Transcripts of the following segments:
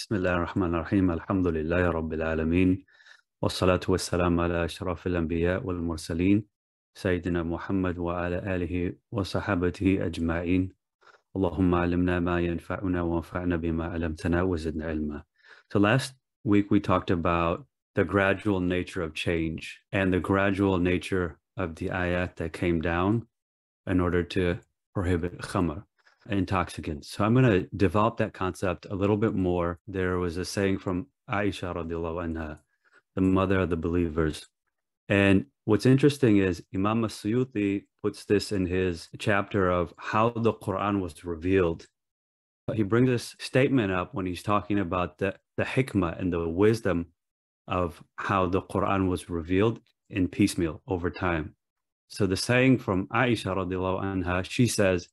بسم الله الرحمن الرحيم الحمد لله رب العالمين والصلاة والسلام على أشرف الأنبياء والمرسلين سيدنا محمد وعلى آله وصحابته أجمعين اللهم علمنا ما ينفعنا وانفعنا بما علمتنا وزدنا علما So last week we talked about the gradual nature of change and the gradual nature of the ayat that came down in order to prohibit khamr, intoxicants. So I'm going to develop that concept a little bit more. There was a saying from Aisha radiallahu anha, uh, the mother of the believers. And what's interesting is Imam Suyuti puts this in his chapter of how the Quran was revealed. He brings this statement up when he's talking about the, the hikmah and the wisdom of how the Quran was revealed in piecemeal over time. So the saying from Aisha radiallahu anha, she says,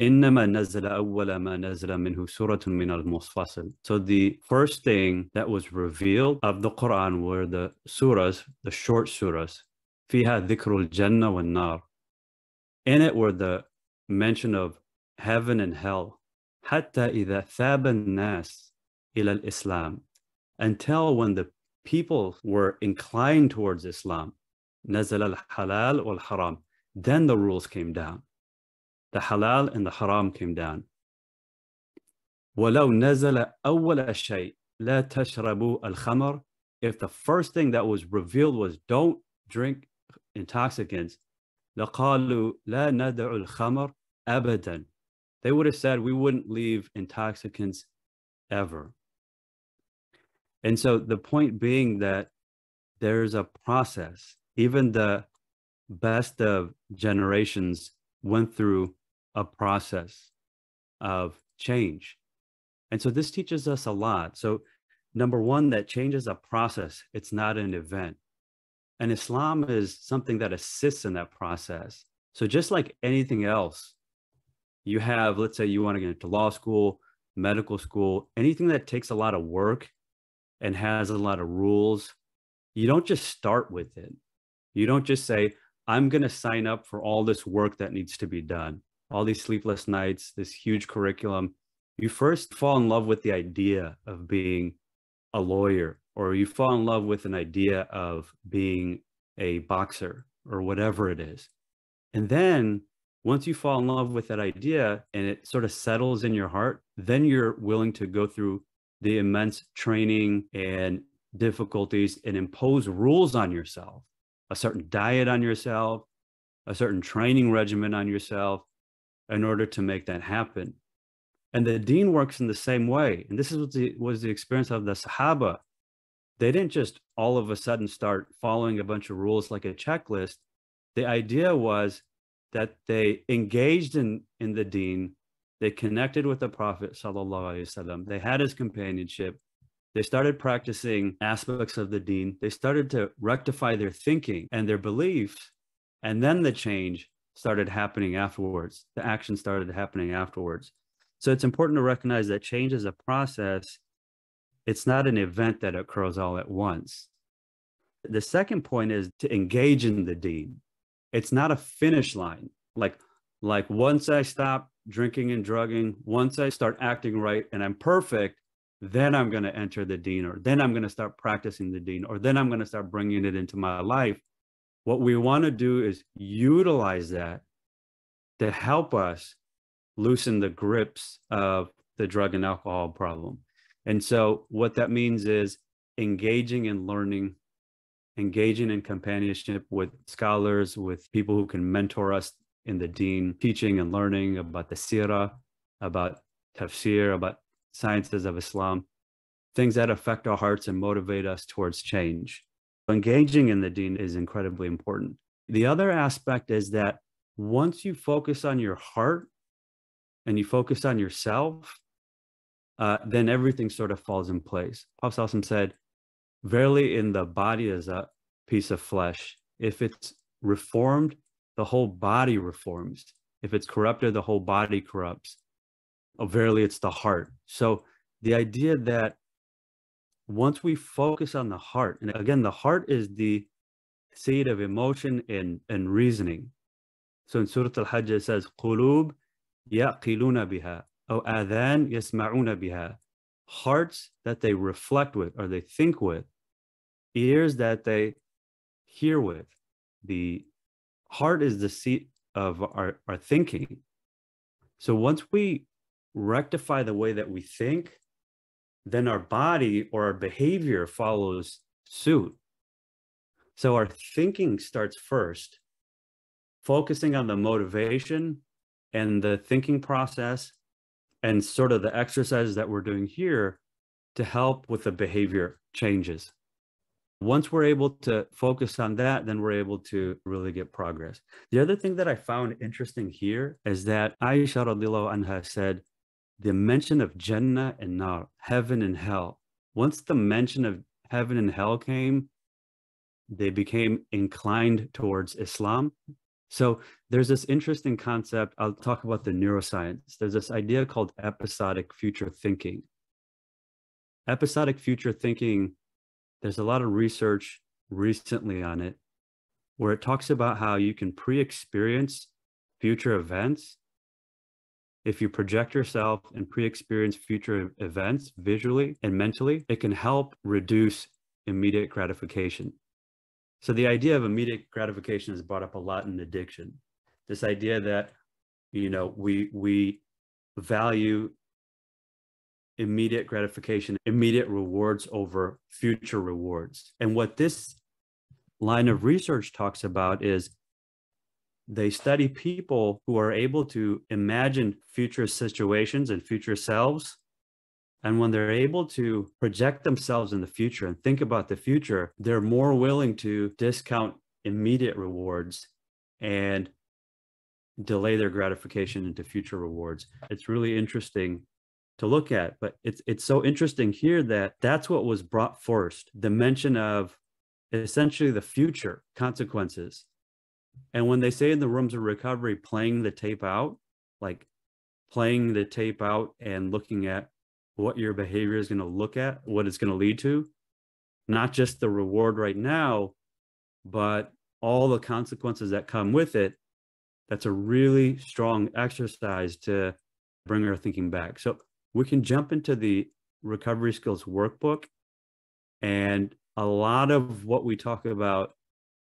إنما نزل أول ما نزل منه سورة من المفصل. So the first thing that was revealed of the Quran were the surahs, the short surahs. فيها ذكر الجنة والنار. In it were the mention of heaven and hell. حتى إذا ثاب الناس إلى الإسلام. Until when the people were inclined towards Islam. نزل الحلال والحرام. Then the rules came down the halal and the haram came down. ولو نزل أول شيء لا تشربوا الخمر if the first thing that was revealed was don't drink intoxicants لقالوا لا ندع الخمر أبدا they would have said we wouldn't leave intoxicants ever and so the point being that there's a process even the best of generations went through a process of change. And so this teaches us a lot. So, number one, that change is a process, it's not an event. And Islam is something that assists in that process. So, just like anything else, you have, let's say you want to get into law school, medical school, anything that takes a lot of work and has a lot of rules, you don't just start with it. You don't just say, I'm going to sign up for all this work that needs to be done all these sleepless nights, this huge curriculum, you first fall in love with the idea of being a lawyer, or you fall in love with an idea of being a boxer or whatever it is. And then once you fall in love with that idea and it sort of settles in your heart, then you're willing to go through the immense training and difficulties and impose rules on yourself, a certain diet on yourself, a certain training regimen on yourself, in order to make that happen. And the deen works in the same way. And this is what the, was the experience of the Sahaba. They didn't just all of a sudden start following a bunch of rules like a checklist. The idea was that they engaged in, in the deen. They connected with the Prophet, Wasallam. they had his companionship. They started practicing aspects of the deen. They started to rectify their thinking and their beliefs. And then the change started happening afterwards. The action started happening afterwards. So it's important to recognize that change is a process. It's not an event that occurs all at once. The second point is to engage in the deen. It's not a finish line. Like, like once I stop drinking and drugging, once I start acting right and I'm perfect, then I'm going to enter the deen, or then I'm going to start practicing the deen, or then I'm going to start bringing it into my life. What we want to do is utilize that to help us loosen the grips of the drug and alcohol problem. And so, what that means is engaging in learning, engaging in companionship with scholars, with people who can mentor us in the deen, teaching and learning about the seerah, about tafsir, about sciences of Islam, things that affect our hearts and motivate us towards change. Engaging in the deen is incredibly important. The other aspect is that once you focus on your heart and you focus on yourself, uh, then everything sort of falls in place. Prophet said, Verily, in the body is a piece of flesh. If it's reformed, the whole body reforms. If it's corrupted, the whole body corrupts. Oh, verily, it's the heart. So the idea that once we focus on the heart, and again, the heart is the seat of emotion and, and reasoning. So in Surah Al-Hajj it says, قلوب يعقلون بها أو آذان يسمعون بها. hearts that they reflect with or they think with, ears that they hear with. The heart is the seat of our, our thinking. So once we rectify the way that we think, then our body or our behavior follows suit. So our thinking starts first, focusing on the motivation and the thinking process and sort of the exercises that we're doing here to help with the behavior changes. Once we're able to focus on that, then we're able to really get progress. The other thing that I found interesting here is that Aisha radiallahu anha said, the mention of Jannah and Nar, heaven and hell. Once the mention of heaven and hell came, they became inclined towards Islam. So there's this interesting concept. I'll talk about the neuroscience. There's this idea called episodic future thinking. Episodic future thinking, there's a lot of research recently on it where it talks about how you can pre experience future events if you project yourself and pre-experience future events visually and mentally, it can help reduce immediate gratification. So the idea of immediate gratification is brought up a lot in addiction. This idea that, you know, we we value immediate gratification, immediate rewards over future rewards. And what this line of research talks about is they study people who are able to imagine future situations and future selves. And when they're able to project themselves in the future and think about the future, they're more willing to discount immediate rewards and delay their gratification into future rewards. It's really interesting to look at, but it's it's so interesting here that that's what was brought first, the mention of essentially the future consequences and when they say in the rooms of recovery, playing the tape out, like playing the tape out and looking at what your behavior is going to look at, what it's going to lead to, not just the reward right now, but all the consequences that come with it. That's a really strong exercise to bring our thinking back. So we can jump into the recovery skills workbook. And a lot of what we talk about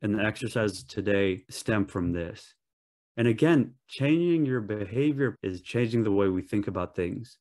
and the exercises today stem from this. And again, changing your behavior is changing the way we think about things.